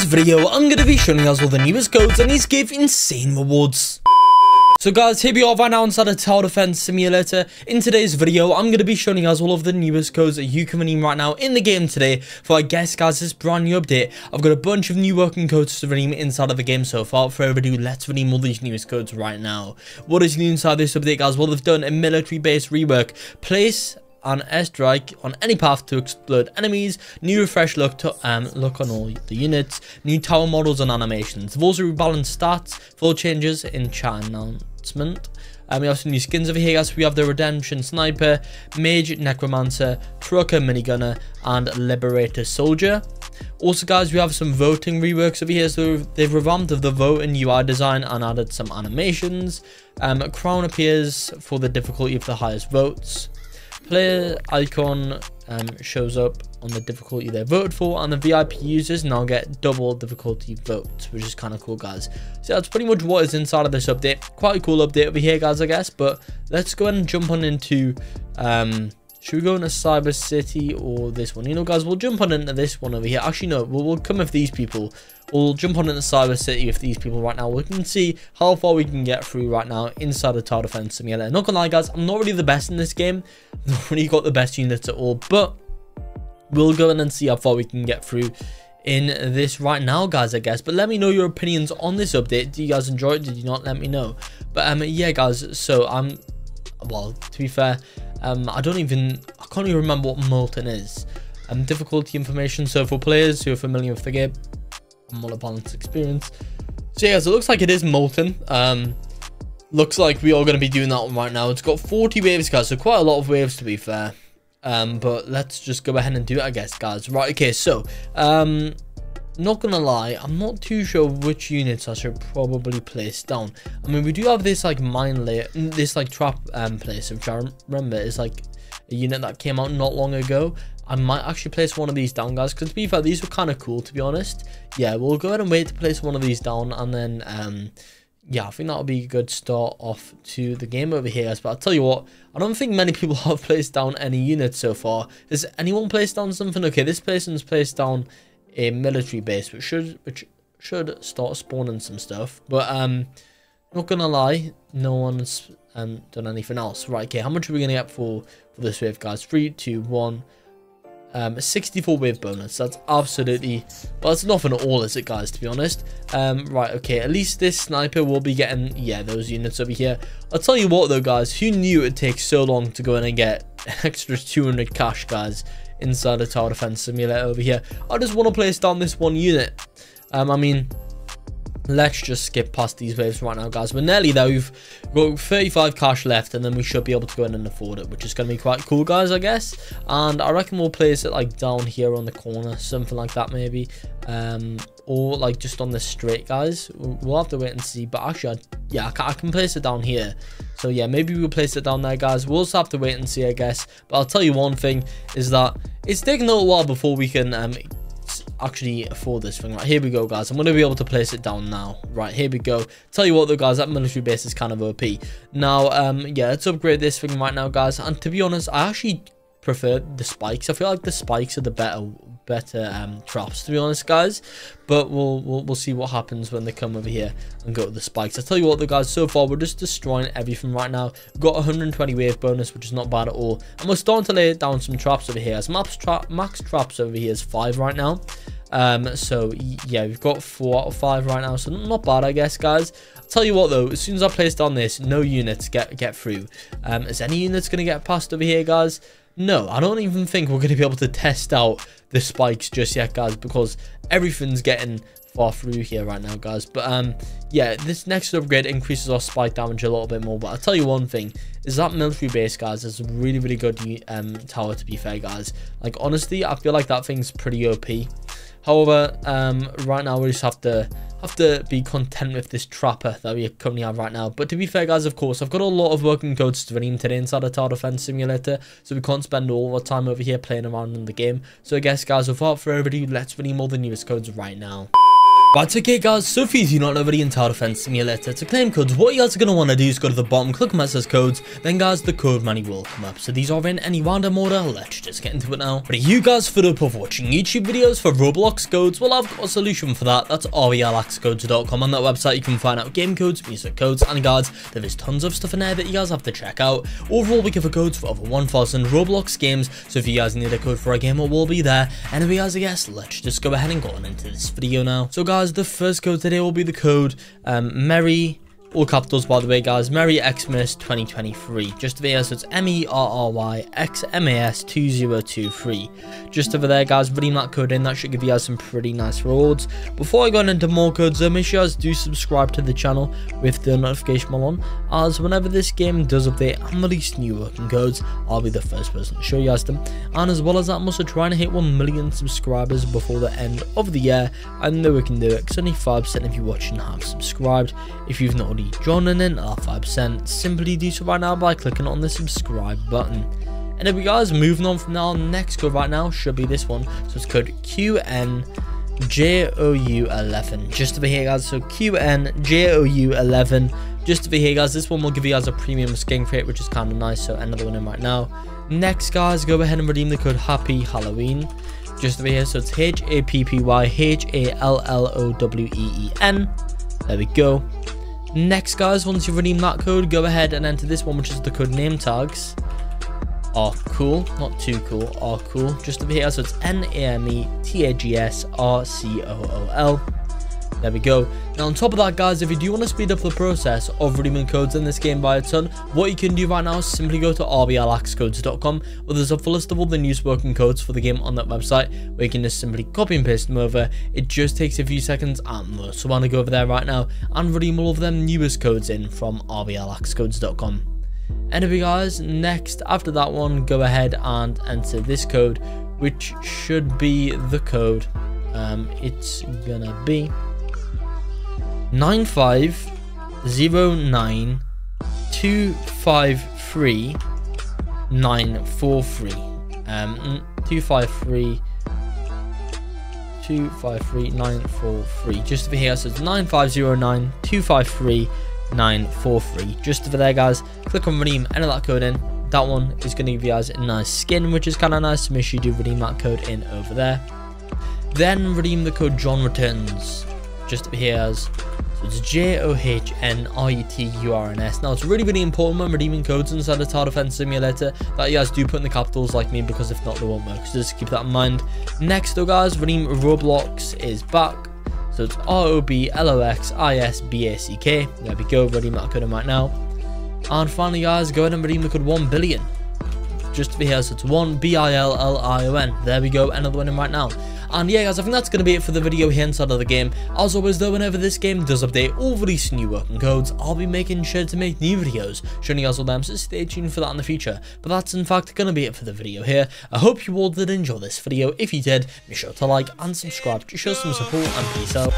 today's video, I'm to be showing you guys all the newest codes and these give insane rewards. So guys, here we are right now inside a Tower Defense Simulator. In today's video, I'm going to be showing you guys all of the newest codes that you can redeem right now in the game today. For I guess guys, this brand new update, I've got a bunch of new working codes to redeem inside of the game. So without further ado, let's redeem all these newest codes right now. What is new inside this update guys? Well, they've done a military base rework. Place an airstrike on any path to explode enemies, new refresh look to um, look on all the units, new tower models and animations. They've also rebalanced stats, full changes in chat announcement. Um, we have some new skins over here guys. We have the Redemption Sniper, Mage Necromancer, Trucker Minigunner, and Liberator Soldier. Also guys, we have some voting reworks over here. So they've revamped the vote and UI design and added some animations. Um, crown appears for the difficulty of the highest votes player icon um, shows up on the difficulty they voted for and the VIP users now get double difficulty votes which is kind of cool guys. So that's pretty much what is inside of this update. Quite a cool update over here guys I guess but let's go ahead and jump on into um should we go into Cyber City or this one? You know, guys, we'll jump on into this one over here. Actually, no, we'll, we'll come with these people. We'll jump on into Cyber City with these people right now. We can see how far we can get through right now inside the Tower Defense Simulator. Not gonna lie, guys, I'm not really the best in this game. Not really got the best units at all, but we'll go in and see how far we can get through in this right now guys i guess but let me know your opinions on this update do you guys enjoy it did you not let me know but um yeah guys so i'm well to be fair um, I don't even, I can't even remember what Molten is. Um, difficulty information. So for players who are familiar with the game, more balanced experience. So yeah, so it looks like it is Molten. Um, looks like we are going to be doing that one right now. It's got 40 waves, guys. So quite a lot of waves to be fair. Um, but let's just go ahead and do it, I guess, guys. Right, okay, so, um, not gonna lie, I'm not too sure which units I should probably place down. I mean, we do have this like mine layer, this like trap um, place, which I remember is like a unit that came out not long ago. I might actually place one of these down, guys, because to be fair, these were kind of cool, to be honest. Yeah, we'll go ahead and wait to place one of these down, and then, um, yeah, I think that'll be a good start off to the game over here, guys. But I'll tell you what, I don't think many people have placed down any units so far. Has anyone placed down something? Okay, this person's placed down a military base, which should which should start spawning some stuff. But um, not gonna lie, no one's um done anything else. Right, okay, how much are we gonna get for for this wave, guys? Three, two, one. Um, 64 wave bonus. That's absolutely, well, it's nothing at all, is it, guys? To be honest. Um, right, okay. At least this sniper will be getting, yeah, those units over here. I'll tell you what, though, guys. Who knew it would take so long to go in and get extra 200 cash, guys? inside the tower defense simulator over here. I just want to place down this one unit. Um, I mean, let's just skip past these waves right now, guys. We're nearly there. We've got 35 cash left, and then we should be able to go in and afford it, which is going to be quite cool, guys, I guess. And I reckon we'll place it, like, down here on the corner, something like that, maybe. Um, or, like, just on the straight, guys. We'll have to wait and see. But actually, I, yeah, I can, I can place it down here. So yeah, maybe we'll place it down there, guys. We'll just have to wait and see, I guess. But I'll tell you one thing is that it's taking a little while before we can um, actually afford this thing. Right, here we go, guys. I'm going to be able to place it down now. Right, here we go. Tell you what, though, guys, that military base is kind of OP. Now, um, yeah, let's upgrade this thing right now, guys. And to be honest, I actually prefer the spikes. I feel like the spikes are the better better um, traps, to be honest, guys. But we'll, we'll we'll see what happens when they come over here and go to the spikes. I tell you what, the guys, so far we're just destroying everything right now. We've got 120 wave bonus, which is not bad at all. And we're starting to lay down some traps over here. As max, tra max traps over here is five right now. Um, so yeah, we've got four out of five right now, so not bad, I guess, guys. I'll tell you what though, as soon as I place down this, no units get get through. Um, is any units gonna get past over here, guys? No, I don't even think we're gonna be able to test out the spikes just yet, guys, because everything's getting far through here right now, guys. But um, yeah, this next upgrade increases our spike damage a little bit more. But I'll tell you one thing, is that military base, guys, is a really, really good um tower, to be fair, guys. Like, honestly, I feel like that thing's pretty OP. However, um, right now we just have to have to be content with this trapper that we currently have right now. But to be fair, guys, of course, I've got a lot of working codes to redeem today inside of Tower Defense Simulator, so we can't spend all our time over here playing around in the game. So I guess, guys, without further ado, let's redeem all the newest codes right now. But okay guys, so if you do not know the entire defense simulator, to claim codes, what you guys are going to want to do is go to the bottom, click on where says codes, then guys, the code money will come up. So these are in any random order, let's just get into it now. But you guys fed up of watching YouTube videos for Roblox codes, well I've got a solution for that, that's rblxcodes.com. On that website you can find out game codes, music codes, and guys, there is tons of stuff in there that you guys have to check out. Overall, we give a codes for over 1000 Roblox games, so if you guys need a code for a game, it will be there. You guys, I guess, let's just go ahead and go on into this video now. So guys, the first code today will be the code um, Merry all capitals by the way guys. Merry xmas 2023 just over here so it's m-e-r-r-y x-m-a-s 2023 just over there guys redeem that code in that should give you guys some pretty nice rewards. Before i go into more codes uh, make sure you guys do subscribe to the channel with the notification bell on as whenever this game does update and release new working codes i'll be the first person to show you guys them. And as well as that i'm also trying to hit 1 million subscribers before the end of the year i know we can do it because only 5% of you watching have subscribed. If you've not already joining in our 5%, simply do so right now by clicking on the subscribe button. And if we guys, moving on from now, next code right now should be this one. So it's code QNJOU11. Just over here, guys. So QN QNJOU11. Just over here, guys. This one will give you guys a premium skin crate, which is kind of nice. So another one in right now. Next, guys, go ahead and redeem the code Happy Halloween. Just over here. So it's H A P P Y H A L L O W E E N. There we go. Next, guys, once you redeem that code, go ahead and enter this one, which is the code name tags. Are cool, not too cool, are cool. Just over here, so it's N A M E T A G S R C O O L. There we go. Now on top of that guys, if you do want to speed up the process of redeeming codes in this game by a ton, what you can do right now is simply go to rblxcodes.com where there's a full list of all the new working codes for the game on that website where you can just simply copy and paste them over. It just takes a few seconds and so I want to go over there right now and redeem all of them newest codes in from rblxcodes.com. Anyway guys, next after that one, go ahead and enter this code which should be the code. Um, it's gonna be nine five zero nine two five three nine four three. Um, mm, two five three. 253943 just over here so it's 9509 253 943 just over there guys click on redeem enter that code in that one is going to give you guys a nice skin which is kind of nice so make sure you do redeem that code in over there then redeem the code john returns just appears. so it's J-O-H-N-R-E-T-U-R-N-S. Now, it's really, really important when redeeming codes inside the Tower Defense Simulator that you guys do put in the capitals like me, because if not, they won't work. So just keep that in mind. Next, though, guys, redeem Roblox is back. So it's R-O-B-L-O-X-I-S-B-A-C-K. There we go, redeem that code right now. And finally, guys, go ahead and redeem the code 1 billion. Just over here, so it's 1 B-I-L-L-I-O-N. There we go, another in right now. And yeah guys, I think that's going to be it for the video here inside of the game. As always though, whenever this game does update or release new working codes, I'll be making sure to make new videos showing you guys all them, so stay tuned for that in the future. But that's in fact going to be it for the video here. I hope you all did enjoy this video. If you did, be sure to like and subscribe to show some support and peace out.